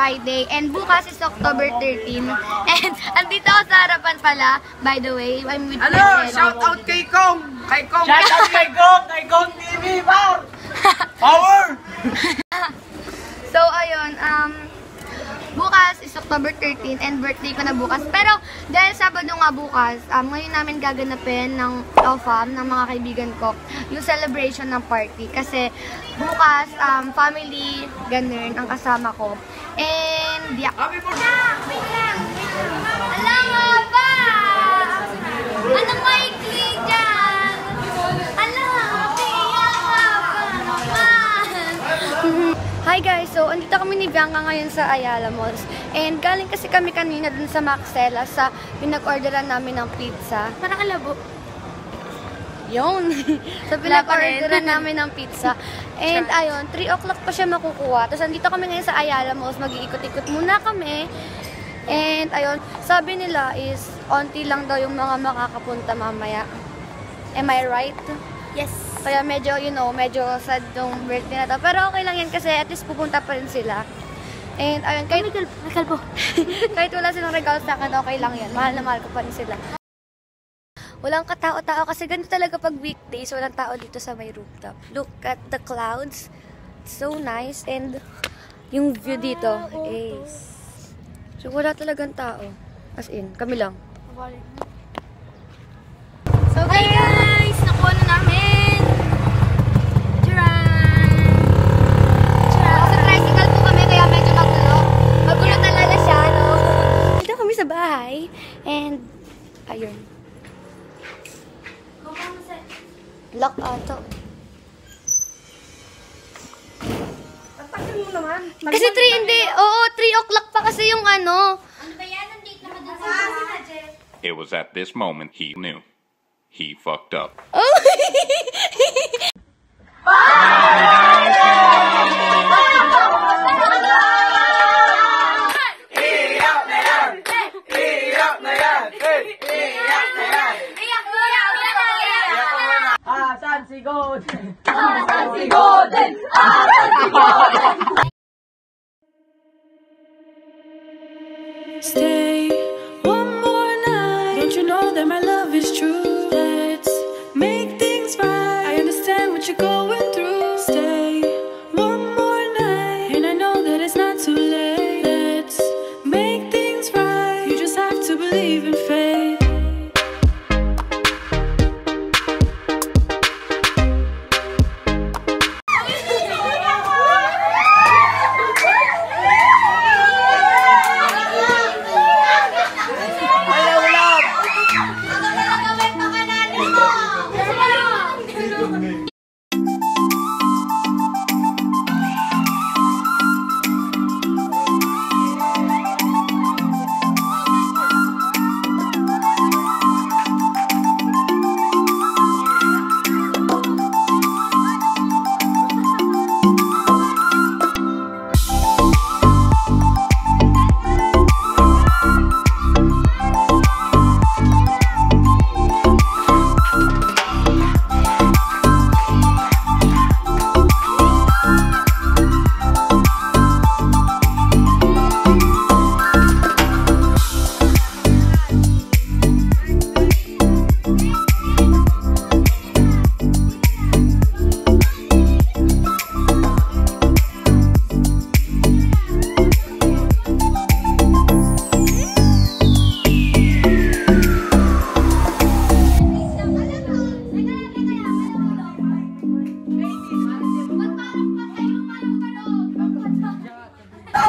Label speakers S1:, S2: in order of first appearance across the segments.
S1: Friday. And bukas is October 13. And andito ako sa harapan pala. By the way, I'm with? President.
S2: Shout out kay Kong! Kay Kong!
S3: Shout out kay Gong! Kay Gong TV, Power! Power!
S1: So, ayun, um, bukas is October 13 and birthday ko na bukas. Pero, dahil Sabado nga bukas, um, ngayon namin gaganapin ng OFAM, ng mga kaibigan ko, yung celebration ng party. Kasi, bukas, um, family, ganun, ang kasama ko. And, yeah.
S2: Happy birthday!
S1: Andito kami ni Bianca ngayon sa Ayala Malls. And galing kasi kami kanina dun sa Maxella sa pinag-orderan namin ng pizza. Parang kalabo. Yun. so, pinag-orderan namin ng pizza. And ayun, 3 o'clock pa siya makukuha. Tapos andito kami ngayon sa Ayala Malls. Mag-iikot-ikot muna kami. And ayun, sabi nila is onti lang daw yung mga makakapunta mamaya. Am I right? Yes. Kaya medyo, you know, medyo sad yung birthday na to. Pero okay lang yan kasi at least pupunta pa rin sila. And ayun, kahit, may kalbo. kahit wala silang regalo sa akin, okay lang yan. Mahal na mahal ko pa rin sila. Walang katao-tao kasi ganito talaga pag weekdays, walang tao dito sa may rooftop. Look at the clouds. It's so nice and yung view dito is So wala talagang tao. As in, kami lang. So guys, bahay. And, ayun. Lock auto.
S2: Tatakil mo naman.
S1: Kasi 3 hindi. Oo, 3 o'clock pa kasi yung ano.
S4: It was at this moment he knew. He fucked up.
S1: Oh!
S3: Asan
S5: you know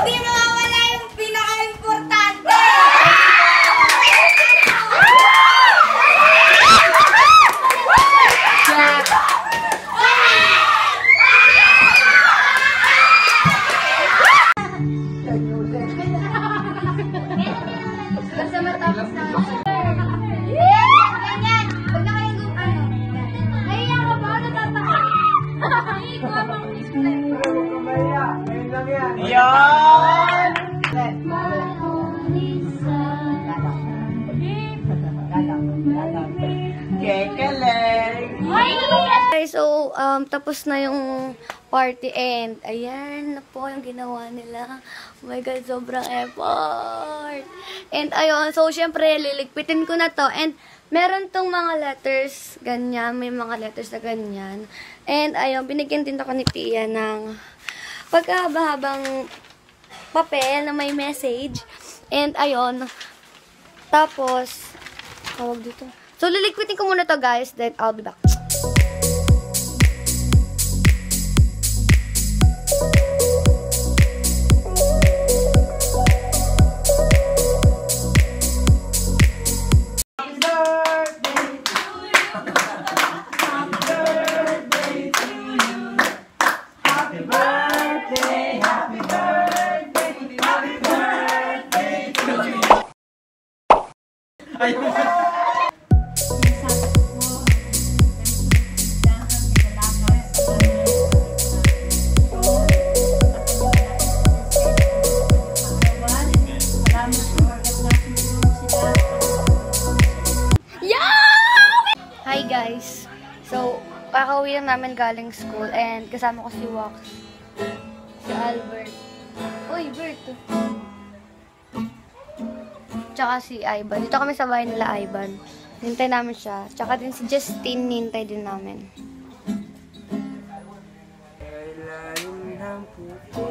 S6: Hindi mawawala yung pinaka-importante!
S1: Basta matapos na. Ganyan! Huwag na kayong gum- ano. Nahiya ka ba? Natataka? Ay, ikaw ang
S2: lang
S1: um, tapos na yung party and ayan na po yung ginawa nila. Oh my God, sobrang effort. And ayun, so syempre liligpitin ko na to and meron tong mga letters, ganyan, may mga letters na ganyan. And ayun, binigyan din ako ni Pia ng pagkahaba-habang papel na may message. And ayun, tapos, tawag dito. So, liligpitin ko muna to guys, then I'll be back. Kakauwi lang namin galing school and kasama ko si Wax, si Albert. Uy, Bert! Tsaka si Ivan. Dito kami sa bahay nila Ivan. Hintay namin siya. Tsaka din si Justine, hintay din namin.
S2: Kailalim ng puting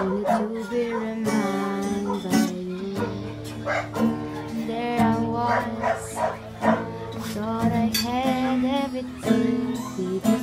S1: Only to be reminded by you. There I was, thought I had everything.